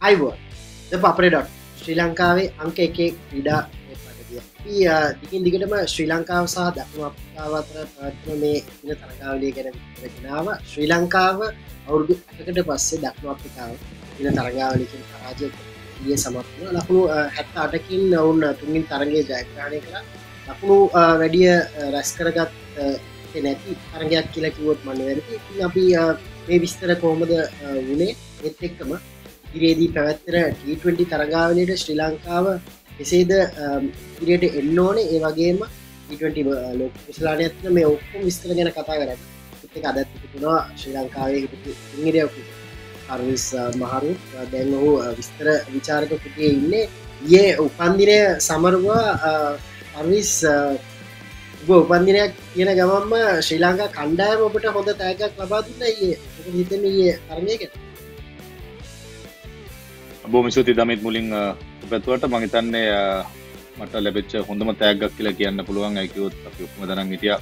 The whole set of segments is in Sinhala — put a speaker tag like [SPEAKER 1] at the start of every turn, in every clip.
[SPEAKER 1] අයිව පපරඩොට් ශ්‍රී ලංකාවේ අංක එක ක්‍රීඩා දිකින් දිගටම ශ්‍රී ලංකාව සහ දක්න අපතාවතර පත්න මේ ඉන තරගාවලිය ගැන රචනාව ශ්‍රී ලංකාව අවුරුදු එකට පස්සේ දක්න අප්‍රිකාව ඉන තරගාවලිකින් පරාජය ඒ සමත්න ලකුණු හැත්ත අටකින් ඔවුන් තුමින් තරගේ ජයග්‍රහණය කළ ලකුණු වැඩිය රැස් කරගත් නැති තරගයක් කියලා කිවොත් මන්න වැරදි අපි මේ විස්තර කෝමද වනේ එත් එක්කම ඉරේදී පැවැත්තර T20 තරගාවලට ශ්‍රී ලංකාව එසේද ඉරයට එන්න ඕනේ. ඒ වගේම T20 ලෝක කුසලානයත්න මේ ඔක්කොම විස්තර ගැන කතා කරන්න. එක අදත් තුනවා ශ්‍රී ලංකාවේ ඉංගරයකු අර්විස් මහරු දැන් ඔහු විස්තර විචාරක කුටිය ඉන්න. ඒ උපන්දිනය සමරුවා අර්විස් උපන්දිනයක් කියන ගමම්ම ශ්‍රී ලංකා කණ්ඩායම ඔබට හොඳ තෑගක් ලබා දුන්න ඒ හිතන ඒ කරණයකට
[SPEAKER 2] බෝමිසුති දමිත් මුලින් පැතුවට මහිතන්නේ මට ලැබෙච්ච හොඳම තෑගක් කියලා කියන්න පුළුවන්. ඇකිවොත් අපි උක්ම දරන් හිටිය.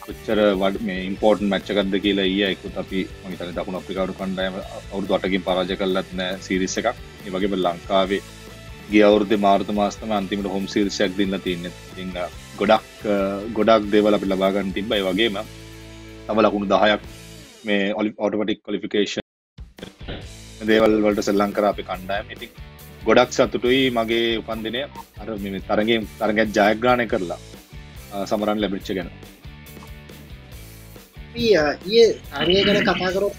[SPEAKER 2] කොච්චර වඩ මේ ඉම්පෝර්ට් මච්චකක්ද කියලා ඒ අයකුත් අපි මහිතන දකුණ අප්‍රිකාඩු කණ්ඩයම අවුදු අටකින් පරාජ කරලත් නෑ සිරිස එකක්. ඒ වගේම ලංකාවේ ගිය අවුරුද්ධ මාර්ත මාස්තම අන්තිමට හොම් සිරිසයක් දින්න තින්න. ඉං ගොඩක් ගොඩක් දේවල අපි ලබාගන්න තිබයි වගේම තම ලකුණු දහයක් මේ ඔලි ඔටමටික් කොලිෆිකේෂන් දේවල් වලට සෙල්ලං කර අපි කණ්ඩායම. ඉතින් ගොඩක් සතුටුයි මගේ උපන්දිනය. අර මෙ තරගේ තරගත් ජයග්‍රාණය කරලා සමරන් ලැබිච්ච ගැන.
[SPEAKER 1] ඒ තරගය ගැන කතාකරොත්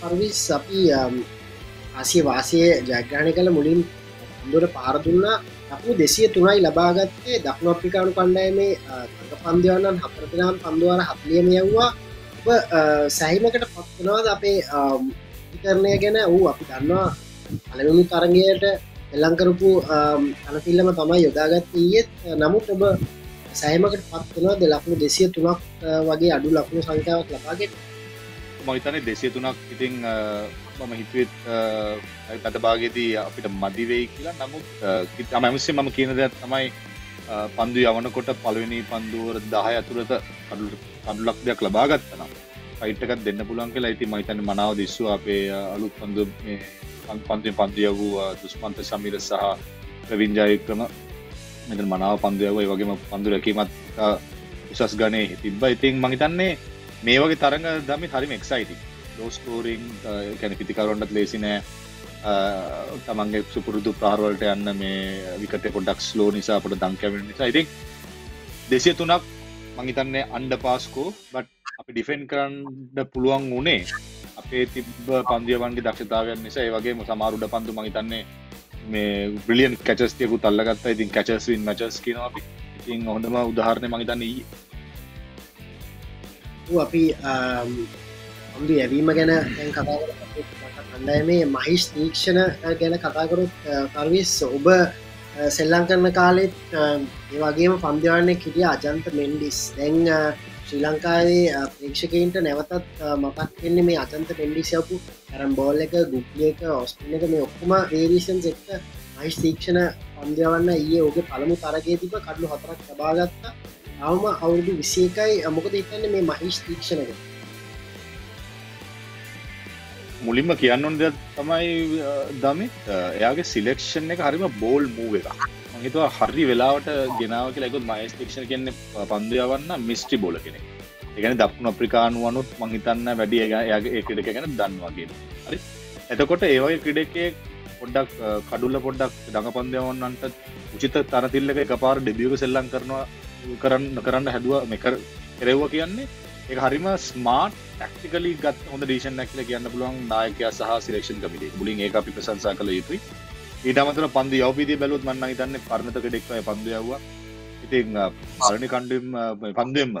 [SPEAKER 1] පර්විස් අපි ආසිය වාසය ජයග්‍රහණය කළ මුලින් දුර පාරදුන්නා අපපු දෙසිය තුනයි ලබාගත්තේ. දක්න අප්‍රිකානු කණ්ඩායමේ පන්දවන්නන් හතරතිනම් පන්දුවර හත්ලියම යව්වා. ඔබ සැහිමකට පත්වනවාද අපේ කරණය ගැන වූ අපි දන්නවා අලවුණු තරගයට එල්ලංකරපු අනතිල්ලම තමයි යොදාගත් ඒත් නමුත් ඔබ සෑමකට පත්වනවා ද ලක්ුණු දෙසිය තුනක් වගේ අඩු ලක්ුණු සංකාවක් ලබාගෙට
[SPEAKER 2] මහිතන දෙසිය තුනක් ඉතිං මම හිතුවත් පැතභාගේදී අපිට මදිවෙයි කියලා. නමුත් කිතම ඇමසේ මම කියන දෙයක් තමයි පන්දු යවනකොට පළවෙනි පන්දුවර දහය ඇතුළත කඩුලක් දෙයක් ලබාගත්තනම් ෆයිට්කත් දෙන්න පුලන් කියලා. ඇති මහිතන මනාව දිස්සු අපේ අලුත් පන්දු පන්තිය පන්දිය වූ දුස්පන්ත සමිර සහ ප්‍රවිංජායක්‍රම මෙත මනාව පන්දයව වගේම පන්දු රැකීමත් උසස් ගනේ තිබ්බ. ඉතින් මහිතන්නේ මේ වගේ තරඟ දමි හරිම එක්සයිති ලෝස්කෝරිං කැන පිතිකරුවන්ටත් ලේසි නෑ. තමන්ගේ සුපුරුදු ප්‍රාර්වලට යන්න මේ විකට පොඩක් ස්ලෝ නිසා අපට දංකැවෙන නිසා. ඉතින් දෙසිය තුනක් මහිතන්නේ අන්ඩ පාස්කෝ බට් අපි ඩිෆෙන් කරන්න පුළුවන් වනේ අපේ තිබ පන්දියවන්ගේ දක්ෂතාවයන් නිසා. ඒ වගේ සමාරුඩ පන්දු මහිතන්නේ මේ බ්‍රිලියන් කැචස්තියකු තල්ලගත්ත ඉතින් කැචස්වින් මචස් කියනවා අපි. ඉතින් හොඳම උදාහරණය මහිතන්න ඊ
[SPEAKER 1] අපි ඔොන්දු යැවීම ගැන කතා කණ්ඩය මේ මහිස් තීක්ෂණ ගැන කතාකරුත් පර්විස් ඔබ සෙල්ලං කරන කාලෙත් ඒවගේම පන්දිවන්නේ කිටිය අජන්ත මෙන්ඩිස්. දැන් ශ්‍රී ලංකාවේ ප්‍රේක්ෂකයින්ට නැවතත් මතක් වෙන්නේ මේ අතන්ත පෙන්ඩිසියපු ඇරම් බෝල් එක ගුප්ලියක ඔස්ට්‍රන එක මේ ඔක්කොම වේරිෂන් එක්ක මහිස් තීක්ෂණ පන්දවන්න ඒ ඕගේ පළමු තරගේ තිබ කඩලු හතරක් ලබාගත්තා අවම අවුරුදු විසේකයි මොකද හිතන්න මේ මහිස් තීක්ෂණක
[SPEAKER 2] මුලින්ම කියන්නන් දෙ තමයි දමිත් එයාගේ සිලෙක්ෂන් එක හරිම බෝල් මූව එක මහිතුව හරි වෙලාවට ගෙනාව කියලෙකුත් මයිස් ටික්ෂණ කියන්න පන්දයවන්න මිස්ටි බෝල කෙනෙ එකන. දක්ුණ අප්‍රිකානුවනුත් මහිතන්න වැඩි ඒගේ ඒ ක්‍රඩක ගැන දන්නවාගේ හරි? එතකොට ඒවගේ ක්‍රඩකේ පොඩ්ඩක් කඩුල්ල පොඩ්ඩක් දඟ පන්දයවන්නන්ට උචිත තරතිල්ලක එක පාර ඩෙබියක සෙල්ලං කරනවා කරන්න කරන්න හැදුව මෙකර කෙරෙව්ව කියන්නේ එක හරිම ස්මාර්ට් ටක්ටිකලි ගත් හොඳ ඩේෂන් නැක්ල කියන්න පුළුවන් නායකයා සහ සිලේෂන් කමිටේ මුලින් ඒ අපි ප්‍රසංසා කළ යුතුයි. ඊට අමතර පන්දු යවපීදී බැලුත් මන්න හිතන්න පරණතක ඩෙක්වය පන්දයව්වා ඉතින් පරණි කණ්ඩම් පන්දුවෙන්ම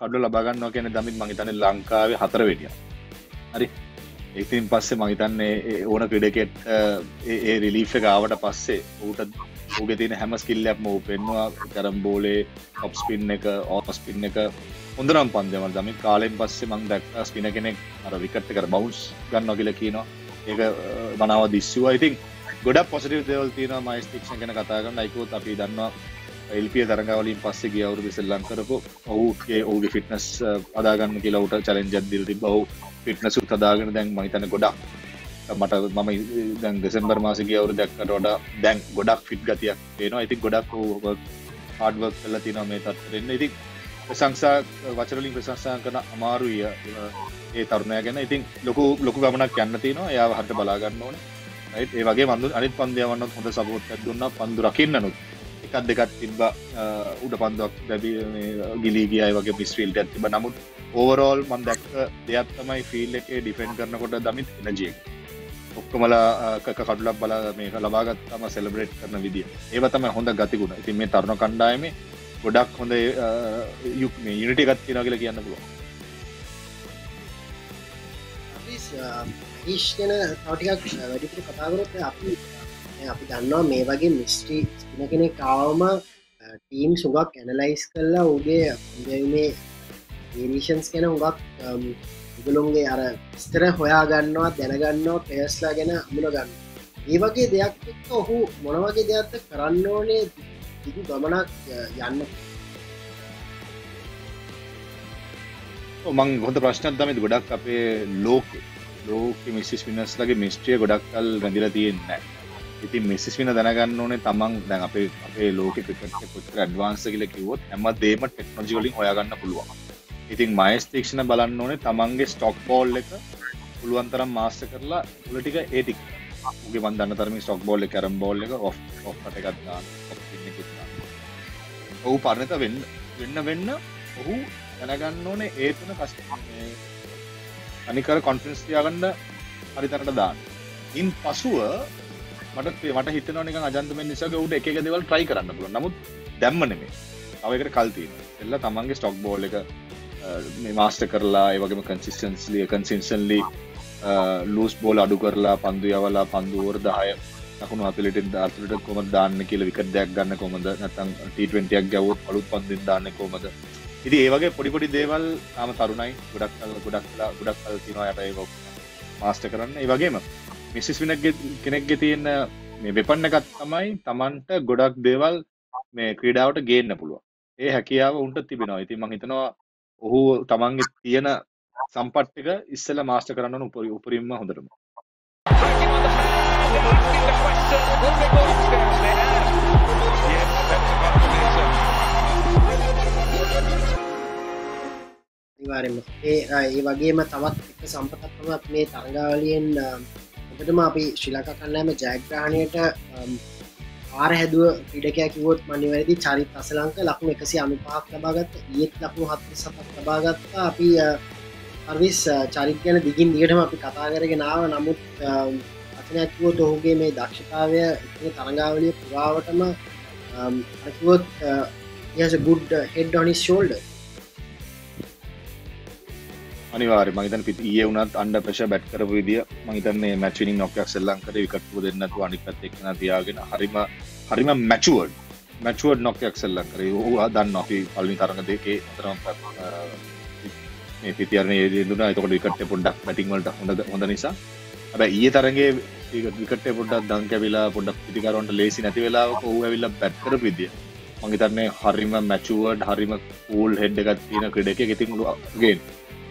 [SPEAKER 2] කඩු ලබාගන්නවා කියන දමිත් මහිතන ලංකාවේ හතර වෙඩිය හරි. ඒතින් පස්සේ මහිතන්නේ ඕන ක්‍රඩකෙට් ඒ රිලිෆ ගාවට පස්සේ ඌට ඌගෙ තියෙන හැම ස්කිල්ලක්ම ූ පෙන්වා කරම් බෝලේ ඔප්ස්පින් එක ඕපස්පින් එක. හොඳනම් පන්දම දමි කාලෙන් පස්සේ මං දැක් ස්පින කෙනෙක් අර විකට්ට කර බවන්ස් ගන්න කියල කියනවා. ඒක මනාව දිස්සවා. ඉතින් ගොඩක් පොසිටව දෙවල් තියෙන මයිස්තික්ෂ ගැන කතාගන්න අයිකෝත් අපි දන්නවා එල්පිය තරගවලින් පස්සේ ගිය අවුරුදු සෙල්ලං කරපු ඔහුගේ ඔහුගේ ෆිට්නස් අදාගන්න කියලා උට චලෙන්ජත් දිල්ති බහු ෆිට්නසුත් අදාගෙන දැන් මහිතන ගොඩක් මට මම දැන් දෙසෙම්බර් මාසික අවුරු දැක්කට ොඩ දැන් ගොඩක් ෆිට් ගතියක් පේනවා. ඉති ගොඩක් හඩවක් කල තින මේ තත්තරෙන්න ඉති ප්‍රසංසා වචරලින් ප්‍රශංසා කන අමාරුය ඒ තරුණය ගැන. ඉතින් ලොකු ලොකු ගමනක් යන්න තිනවා යා හට බලාගන්න ඕන. ඒ වගේ මඳු අනිත් පන්දයවන්න හොඳ සබෝට් දුන්න පන්දු රකින්නනුත්. එකත් දෙකත් තිබ්බ උඩ පන්දුවක් දැබි ගිලීගිය වගේ මිස්ෆිල්ට ඇතිබ නමුත් ඕවරෝල් මන් දැක්ක දෙයක් තමයි ෆිල් එකේ ඩිෆෙන්් කරනකොට දමිත් එනජිය ඔක්කොමල කඩුලක් බල මේක ලබාගත්තම සෙලබ්‍රේට් කරන විදිිය. ඒවතම හොඳ ගතිකුණ ඉතින් මේ තරුණ කණ්ඩායම ගොඩක් හොඳ යුක් මේ යුනිට එකත් තින කියල කියන්න පුළුව
[SPEAKER 1] ඊශ්ගෙන තවටිකක් වැඩිපුර කතාකරොත් අපි අපි දන්නවා මේ වගේ මිස්ට්‍රී ස්න කෙනෙ කාවම ටීම් සුගක් ඇනලයිස් කරලා උගේ මේ ඒනිෂන්ස් කෙන හුගක් ඉගලුන්ගේ අර ස්තර හොයා ගන්නවා දැනගන්නවා පෙස්ලා ගැන අමුණ ගන්න ඒ වගේ දෙයක් එක්ක ඔහු මොනවගේ දෙයක්ද කරන්න ඕනේ? දිගු ගමනක් යන්න.
[SPEAKER 2] මං හොඳ ප්‍රශ්නත් දමති ගොඩක් අපේ ලෝක ලෝක මිසිස් විනස් ලගේ මිස්ට්‍රිය ගොඩක් කල් රැඳිල තියෙන්න ඉතින් මිසිස් වින දැනගන්න ඕනේ තමන් දැන් අපේ අපේ ලෝක ක්‍රිකට පුතර ඇඩ්වාන්ස කියල කිවොත් හැම දේම ටෙක්නෝජිවලින් හොයාගන්න පුළුවන්. ඉතින් මයිස්තේක්ෂණ බලන්න ඕනේ තමන්ගේ ස්ටොක් බෝල් එක පුළුවන්තරම් මාස්ස කරලා උලටික ඒටික් උගේ බන්දන්න තරම ස්ටොක් බෝල්ල කරම් බෝල්ල එක ඔ් ඔක්ටගත්තා ඔහු පරණත වෙන්න වෙන්න වෙන්න ඔහු දැනගන්න ඕනේ ඒතුන කස් අනිකර කොන්ෆරන්ස් තියාගන්න හරිතරට දාන්න ඉන් පසුව මට මට හිතනක අජන්තම නිසා උට එක දෙවල් ට්‍රයි කරන්න පුළ නමුත් දැම්ම නෙමේ අවකට කල්තිීම එල්ල තමන්ගේ ස්ටොක් බෝල් එක මේ මාස්ට කරලා ඒවගේම කන්සිස්ටන්ස්ලිය කන්සින්සන්ලි Uh, ලූස් බෝල් අඩු කරලා පන්දු යවලා පන්දුවර දාය නකුණු අතුලට අතුලට කොම දාන්න කියල විකට දෙයක් ගන්න කොමද නැතන් ටීටක් ගැවුත් අලුත් පන්දින් දාන්න කොමද ඉති ඒවගේ පොඩිපොඩි දේවල් තාම තරුණයි. ගොඩක් කල ගොඩක් කලා ගොඩක් කල් තිනවා යට ඒ මාස්ට කරන්න. ඒ වගේම මිසිස් වෙන කෙනෙක්ගෙ තියෙන මේ වෙපන්නකත් තමයි තමන්ට ගොඩක් දේවල් මේ ක්‍රීඩාවට ගේන්න පුළුව ඒ හැකියාව උන්ට තිබෙනවා. ඉති මං හිතනවා ඔහු තමන්ගේ තියෙන සම්පට්ටික ඉස්සල මාස්ට කරන්න උපරි උපරින්ම හොඳරම
[SPEAKER 1] අනිවාරෙන්ම ඒ ඒ වගේම තවත් එක සම්පතත්මත් මේ තරගාවලියෙන් ඔබටම අපි ශ්‍රීලක කන්නෑම ජයග්‍රහණයට ආර හැදුව පිඩකයක් කිවොත් මනිවැරදි චරිත් අසලංක ලක්ුණු එකසි අනුපාක් ලබාගත්ත. ඒත් ලක්ුණු හත් සතක් ලබාගත්තා. අපි අර්විස් uh, චරිත් ගැන දිගින් දිගටම අපි කතා කරගෙනාව නමුත් um, අතනැකිවොත් ඔහුගේ මේ දක්ෂතාවය තරගාවලිය පුරාවටම අකිවොත් යස ගුඩ් හෙඩ් ොනිස් ෂෝල්ඩ
[SPEAKER 2] අනිවාර මහිතන් පිට ඒ වනත් අන්ඩ ප්‍රශ බැට් කරපු විදිිය මහිතන්නේ මැචිනි නොක්යක් සෙල්ලංකර විකටපු දෙන්නතු අනිකත් එක්න තියාගෙන හරිම හරිම මැචුවඩ් මැචුවඩ් නොක්යක් සෙල්ලං කර හු දන්න අපි පල්ලි තරඟ දෙකේ තරම් uh, මේ පිතිරන දුන තකොට විකට පොඩ්ඩක් මැටිංවලට හොඳ හොඳ නිසා. ඇබ ඒ තරගේ විකට පොඩක් දංකැවිලා පොඩක් පිතිකරන්ට ලේසි නැති වෙලා හෝ ඇවිල්ල පැත්කර විදිිය. මගේතරන්නේ හරිම මැචුවඩ් හරිම පූල් හෙඩ් එකත් තියෙන ක්‍රඩ එක ඉතින් ගේ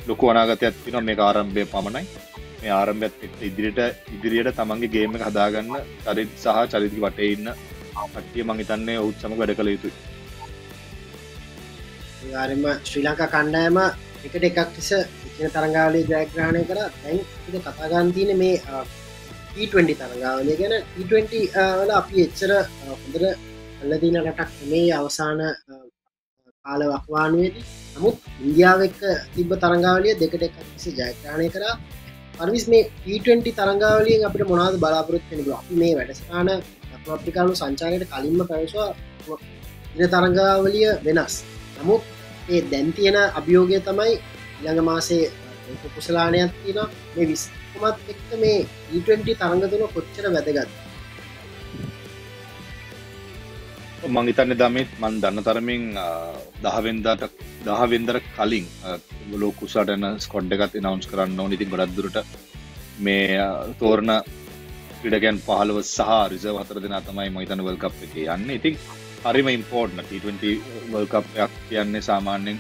[SPEAKER 2] ලොකු අනාගතයක් තින මේ ආරම්භය පමණයි. මේ ආරම්භත් එක්ක ඉදිරියට ඉදිරියට තමන්ගේ ගේම හදාගන්න චරිත් සහ චරිති වටේ ඉන්න කට්ටිය මංහිතන්නේ ඔවුත් සම වැඩ කළ යුතුයි.
[SPEAKER 1] යාරම ශ්‍රී ලංකා කණ්ඩායම එකට එකක් ලෙස ඉතින තරංගාවලේ ජයග්‍රහණය කර. දැන් කතාගන්තින මේ ට20 තරංගාවලය ගැන. ට20 වල අපි එච්චර හොඳර අල්ලදින රටක් මේ අවසාන කාල වක්වානුවේදී නමුත් ඉන්දියාවක තිබ තරංගාවලිය දෙකට එකකිසි ජයග්‍රහණය කර. පර්විස් මේ ට20 තරංගාවලියෙන් අපට මොනාද බලාපොරොත්වෙන මේ වැඩස්ථාන අප්‍රිකානු සංචාරයට කලින්ම පැවසවා. ඉන තරංගාවලිය වෙනස්. නමුත් ඒ දැන් තියෙන අභියෝගය තමයි ළඟ මාසේ කුසලානයක් තියෙන මේ විස්කමත් එක්ක මේ ඊට තරඟ තුන කොච්චර වැදගත්
[SPEAKER 2] මංහිතන්න දමත් මන් දන්න තරමින් දහවෙන්දාට දහවෙන්දර කලින් ලෝ කුසාටන ස්කොඩ් එකත් නවන්ස් කරන්න ඕනිති ගොඩක්දුරට මේ තෝරණ පිඩගැන් පහලව සහ රිසව හතර දෙනා තමයි මහිතන වල්කප් එක යන්න. ඉතින් හරිම ඉම්පෝර්ට්න T20 වල්කප්යක් කියන්නේ සාමාන්‍යෙන්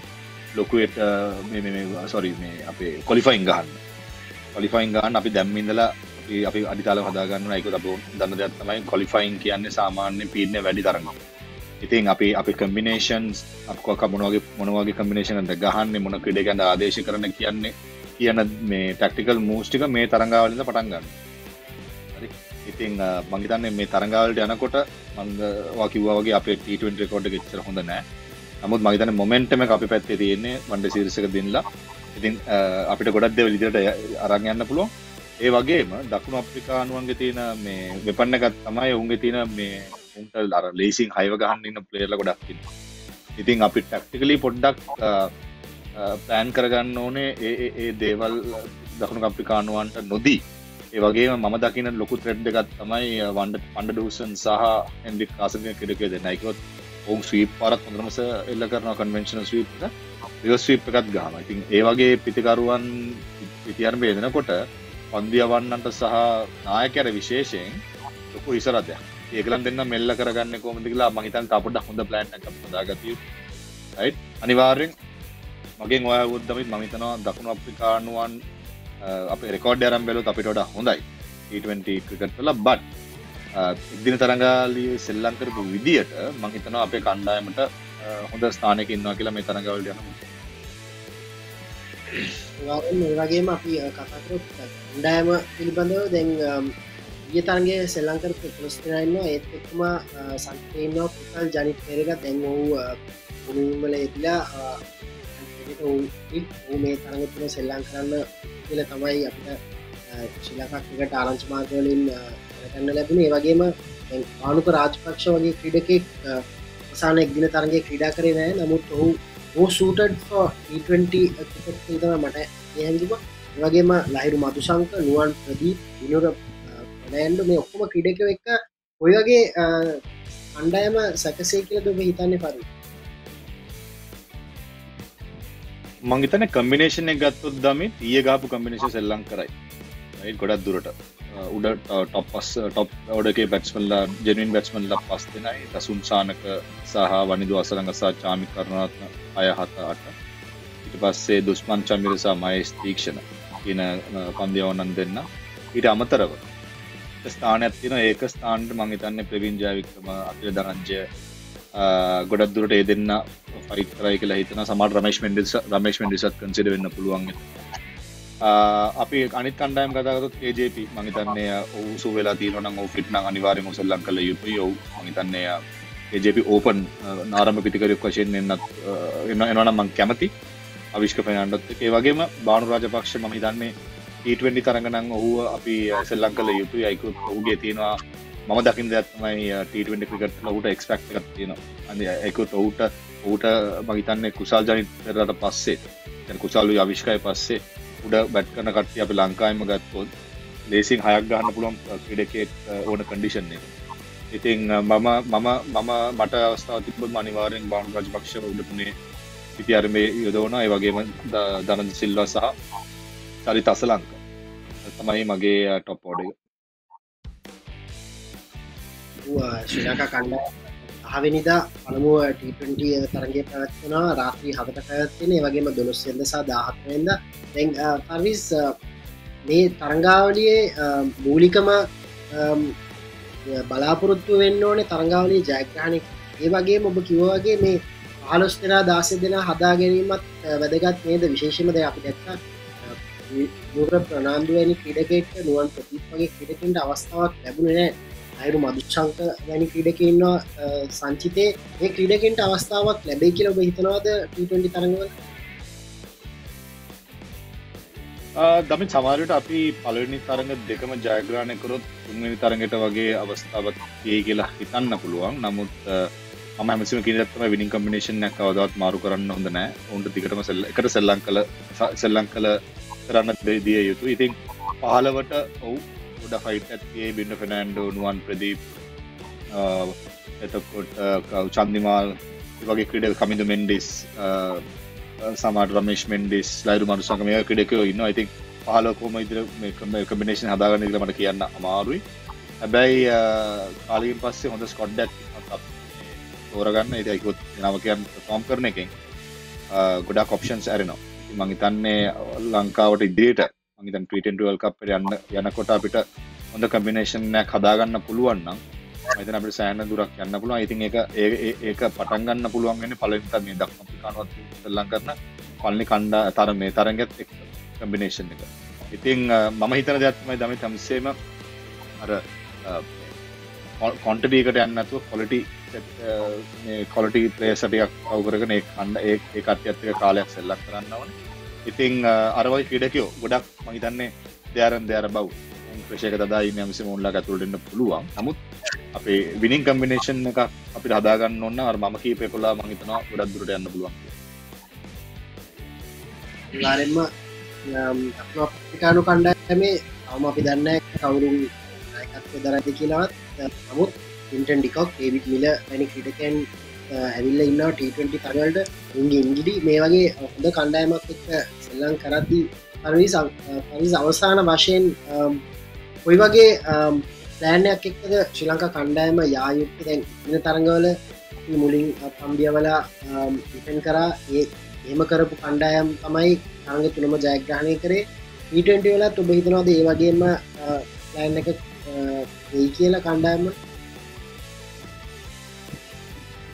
[SPEAKER 2] ලොකුවට සොරි මේ අපේ කොලිෆයින් ගහන්න. කොලිෆයින් ගහන්න අපි දැම්මින්දලා අපි අපි අඩිතාල හදාගන්න එක අප දන්න දෙයක්ත්තමයි කොලිෆයින් කියන්නේ සාමාන්‍ය පීඩන වැඩි තරම ඉතින් අපි අපි කම්බිනේෂන්ස් අපක මොනවගේ මොනවගේ කම්බිනේෂන්ට ගහන්න මොන ක්‍රඩ ගැඳ ආදේශ කරන කියන්නේ කියන මේ ටක්ටිකල් මූෂ්ටික මේ තරංගාවලින්ද පටන් ගන්න ඉතින් මංගිතන්නේ මේ තරංගාවලට යනකොට මංග කිව්වාගේ අප ට රකෝඩ් ගෙච්චර හොඳ නෑ. නමුත් මගතන මොමෙන්ටම අපි පැත්තේ තියෙන්නේ වන්ඩ සිරිසක දින්ලා ඉතින් අපිට ගොඩක් දෙව ලිදිට අරං යන්න පුළුවන්. ඒ වගේම දකුණු අප්‍රිකානුවන්ගේ තියෙන මේ වෙපන්නගත් තමයි උන්ගේ තියෙන මේ උන්ට අර ලේසින් හයව ගහන්න ඉන්න ප්ලේල ගොඩක් ඉතින් අපි ටක්ටිකලි පොඩ්ඩක් පෑන් කරගන්න ඕනේ ඒ ඒ දේවල් දකුණු අප්‍රිකානුවන්ට නොදී. ඒ වගේ ම දකින ලොකු ත්‍රෙඩ් එකත් තමයි වන්ඩ පණ්ඩ ඩූසන් සහ හැන්ඩික් කාසගය කෙඩකේ දෙන්නයිකොත් ඔවුන් ස්වීප් පරත් හොඳරමස එල්ල කරන කන්වෙන්ශන ස්වීප් රිය ස්වීප් එකත් ගහම ඉතින් ඒවගේ පිතිකරුවන් පිතියරම බේදෙනකොට පන්දියවන්නන්ට සහ නායකැර විශේෂයෙන් ලොකු ඉසරදයක්. ඒකලන් දෙන්න මෙල්ල කරගන්න කොමතිලා මහිතන් අපට හොඳ ප්ලෑන් එක දාගතිය අනිවාර්යෙන් මගේ ඔය උද්දමිත් මහිතනවා දකුණු අප්‍රිකානුවන් Uh, අප රෙකෝඩ් අරම් බැලු අපිට ොඩ හොඳයි. T20 ක්‍රිකට්ල බට් ඉදින තරඟාලිය සෙල්ලං කරපු විදියට මහිතනවා අපේ කණ්ඩායමට uh, හොඳ ස්ථානක ඉන්නවා කියලා මේ තරඟවල්
[SPEAKER 1] යන වගේම අපි uh, කතාකර ඩෑම පිළිබඳව දැන් um, ගිය තරගේ සෙල්ලංකර පොස්තිරන්න ඒත් එක්ම සංකේනවා පුතල් ජනිත් පෙරක දැන් වූ පුරුමල එතිලා ඕ මේ තරග තුන සෙල්ලං කරන්න කියල තමයි අපිට ශිලකක්කට ආරංචි මාර්ගවලින් කරන්න ලැබුණ. ඒ වගේම ආනුක රාජපක්ෂ වගේ ක්‍රඩකෙක් සාන එක්දින තරගේ ක්‍රඩා කරේ නෑ නමුත් ඔහු ඕ සූටඩ් තම මට එහැකිව වගේම ලහිරු මතුසංක නුවන් ප්‍රදී විනුර පඩෑන්ඩ මේ ඔක්කොම ක්‍රඩක එක්ක ඔය වගේ අන්ඩයම සැකසේ කියල දුම හිතන්නේ පරු
[SPEAKER 2] මංගතන කම්බිනේෂන ගත්තුත් දම තිය ගාපු කම්බිනේෂ සෙල්ලං කරයි. ගොඩක් දුරට. උඩ ටොප්පස් ටොප් ඔඩගේ බැට්ස්මල්ලා ජෙනින් බැට්ස්මල්ල පස් දෙනයි. තසුන් සානක සහ වනිදු අසරඟසා චාමි කරනත්න අය හත අට. ඉට පස්සේ දුස්මන් චමිරසා මයිස් තීක්ෂණ කියන පන්දියවන්නන් දෙන්න. ඊට අමතරව ස්ථානයක් තින ඒක ස්ථාන්ට මංහිතන්න ප්‍රවිංජාවික්‍රම අතිල දරංජය ගොඩක් දුරට ඒ දෙන්න පරිතරයි කියලා හිතන සමට රමේශ මෙන්ඩිස රමේශ මෙන්ඩිසත් කන්සිට වෙන්න පුළුවන් අපි අනි කණ්ඩයම් කතාගත් ඒජප මහිතන්නේ ඔවුසු වෙලා තියනන ෆිට්න අනිවාරය මුසල්ලන් කල යුතු යව් මහිතන්නේ ඒජප ඕපන් නාරම පිතිකරයක් වශයෙන් එන්නත් එන්න එනවනම් මං කැමති අවිශ්ක පයන්ඩත් ඒ වගේම බානු රාජපක්ෂ මහිතන්නේ ඊටවෙඩි තරගනං ඔහු අපි සෙල්ලං කල යුතු යයිකු ඔහුගේ තියෙනවා මම දකිින් දත්මයි ටීටවෙඩි ක්‍රිකට් ලවට එක්ස්පෙක්් එකක් තියෙනවා. අඳ එකුත් ඔවුට ඔහුට මහිතන්නේ කුසල් ජනිතරට පස්සේ කුසල්ලු අවිශ්කය පස්සේ උඩ බැට් කරන කට්ටිය අපි ලංකායිම ගත්තොත් ලේසින් හයක් ගන්න පුළුවන් ක්‍රඩකෙක් ඕන කඩිෂන් ඉතින් මම මම මම මට අවස්ථාව තිබ මනිවාරෙන් බානු රජපක්ෂ උඩපුනේ ඉතිඅරමේ යොදවන ඒ වගේම දනද සිල්වා සහ සරි තසලංක තමයි මගේ ටොප් ෝඩ
[SPEAKER 1] ශ්‍රී ලංකා කණ්ඩ හවෙනිදා පළමුුව ට තරගේ පැවත්වනා රාත්‍රී හකට පැවත්වෙන වගේම දොළොස්සෙන්ද සහ දාහත්වෙන්ද පර්විස් මේ තරංගාවලියේ මූලිකම බලාපොරොත්තු වෙන්න ඕනේ තරංගාවලී ජයග්‍රහණය. ඒ වගේ ඔබ කිව්වගේ මේ පහලොස් දෙනා දාසය දෙෙන හදා ගැනීමත් වැදගත් නේද? විශේෂම ද අපි දැක්ක දුර ප්‍රනාන්දුවනි ක්‍රඩකෙට නුවන් ප්‍රතිත් වගේ ක්‍රඩකට අවස්ථාවක් ලැබුණ නෑ අයරු මදුච්චංක වැනි ක්‍රඩකඉන්නවා සංචිතය ඒ ක්‍රඩකෙන්ට අවස්ථාවක් ලැබේ කියල ඔබ හිතනවාද ට තරඟවල?
[SPEAKER 2] දමි සමාරයට අපි පලනි තරඟ දෙකම ජයග්‍රාණය කරොත් තුන්ගනි තරඟට වගේ අවස්ථාවත් ඒ කියලා හිතන්න පුළුවන්. නමුත් ම මසිම කිනත්තම විනි කම්බිනේෂන් කවදත් මාරු කරන්න හොඳ නෑ. ඔුන්ට තිකටම සෙල්ල එකට සෙල්ලං කල සෙල්ලං කල කරන්න දිය යුතු ඉතින් පහලවට ඔවු උඩ ෆයිට ඇත්ගේ බින්න ෆෙනන්ඩෝ නුවන් ප්‍රදීප් එතකොට චන්දිමාල් වගේ ක්‍රඩ කමිඳ මෙන්ඩිස් සමාට රමේශ මෙන්ඩිස් ලයිරු මනුසක මේ ක්‍රඩක ඉන්න ඇති පහලකෝම ඉදිර කමිනේෂන් හදාගන්න ඉලමට කියන්න අමාරුයි. හැබැයි කාලින් පස්සේ හොඳ ස්කොඩ්ඩක් තෝරගන්න. ඒකොත් නවකයන් තෝම් කරන එකෙන් ගොඩා කොප්ෂන්ස් ඇරෙනවා. මංහිතන්නේ ලංකාවට ඉදිරියට මගේතන් ටල් කප් යන්න යනකොට අපිට හොඳ කම්බිනේෂන්නයක් හදාගන්න පුළුවන්නම් මතන අපට සෑන දුරක් යන්න පුළුවන්. ඉතින් එක ඒක පටන්ගන්න පුළුවන්ගෙන පලට මේ දක් කානුවත් සල්ලං කරන පල්ලි කණ්ඩා තර මේ තරගත් කම්බිනේෂන් එක. ඉතින් මම හිතන දෙයක්මයි දම තමසේම අර කොන්ටඩීකට යන්නතුව කොලටි කොලටි ප්‍රේසටයක් අවකරගෙන ඒ කණ්ඩ ඒ කට්‍යත්ක කාලයක් සෙල්ලක් කරන්නවන ඉතිං අරවයි ක්‍රඩකයෝ ගොඩක් මහිතන්නේ දෙයාරන් දෙයාර බව් ප්‍රශයක දදා ඉන්න මිසි මුල්ලා ඇතුළටන්න පුළුවන්. නමුත් අපේ විනිින් කම්බිනේෂන් එක අපි හදාගන්න ඔන්න අර මම කීපය කොලා මහිතනවා ගොඩක් දුරට යන්න පුළුවන්
[SPEAKER 1] ලාරෙන්ම අපිකානු කණ්ඩායමේ අවම අපි දන්න කවුරුන් එකත් දරති කියලාවත්. නමුත් ඉන්ටන් ඩිකොක් ඒවිත් මිල වැනි ක්‍රිටකැන් ඇවිල්ල ඉන්න ට20 තරවලට උන්ගේ ඉංගිඩි මේ වගේ හොඳ කණ්ඩායමක් එක්ක සෙල්ලං කරද්දී පරිවිස් පරිස් අවසාන වශයෙන් ඔයි වගේ ප්ලෑන්යක් එක්කද ශ්‍රී ලංකා කණ්ඩායම යායුක්ත දැන් ඉන තරඟවල මුලින් පම්බියවලා ඉපෙන් කරා. ඒ ඒම කරපු කණ්ඩායම් තමයි තරඟ තුනම ජයග්‍රහණය කරේ. ඊටට වෙලත් ඔබ හිතනවාද ඒ වගේම ප්ලෑන් එක වෙයි කියලා කණ්ඩායම?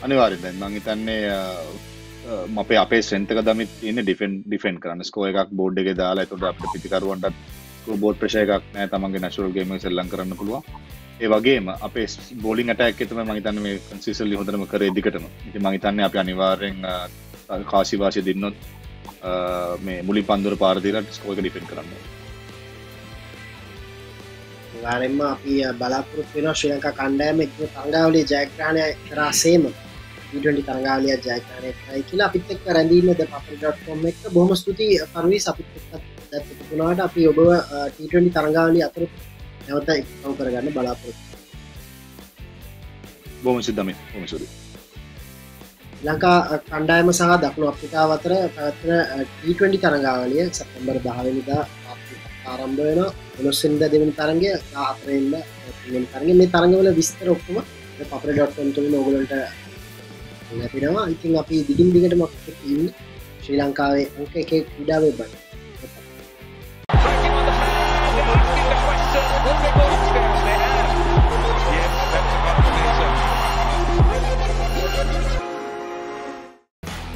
[SPEAKER 2] අනිවාරෙන් මං හිතන්නේ අපේ අපේ සෙන්තක දමි තියන ඩිෆෙන් ඩිෆෙන් කරන්න. ස්කෝ එකක් බෝඩ් එක දාලා තුට අප පිතිකරුවන්ට බෝඩ් ප්‍රශයකක් නෑ තමන්ගේ නැශුරල්ගේම සෙල්ලං කරන්න පුළුවන්. ඒ වගේම අපේ බෝලින් අටක් එතම මහිතන්න මේ කන්සිසල්ලි හොඳරම කර දිකටම ඉති මහිතන්න අප අනිවාරෙන් කාසි වාශය දෙන්නොත් මේ මුලි පන්දුර පාරදිරට ස්කෝක ඩිපෙන් කරන්න.
[SPEAKER 1] වාරෙන්ම අපි බලාපොරොත් වෙන ශ්‍රී ලංකා කණ්ඩෑම එක් තංගාවලේ ජයග්‍රහණය කරාසේම ඊටටි තරගාලයක් ජයකාරය කරයි කියලා අපිත් එක් රැඳීමද පප.කොම් එක. බොහම ස්තුති පරවි අපිත් තුනාට අපි ඔබ ටීටනි තරගාලි අතර නැවත එක්කව කරගන්න බලාපොරොත්
[SPEAKER 2] බොම සිද්ධම හොම සුද
[SPEAKER 1] ලංකා කණ්ඩායම සහ දකුණු අප්‍රිකා අතර පැවත්වන ටීටනි තරගාවලිය සැපම්බර් දහවනිදා ආරම්භ වෙන උනොස්සෙන්ද දෙවනි තරගය ආතරෙන්ද තරගේ මේ තරගවල විස්තර ඔක්කම පපර ඩොට්කොම් තුළ නොගලන්ට ලැබෙනවා ඉතින් අපි දිගින් දිගට මක් ඉන්න ශ්‍රී ලංකාවේ අංක එක ක්‍රඩාවේ බයි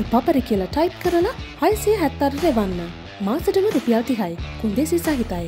[SPEAKER 3] පපර කියලා ටයිප් කරලා හයිසිය හැත්තර එවන්න මාසටම රුපියල් තිහයි. කුන්දේ සිසා හිතයි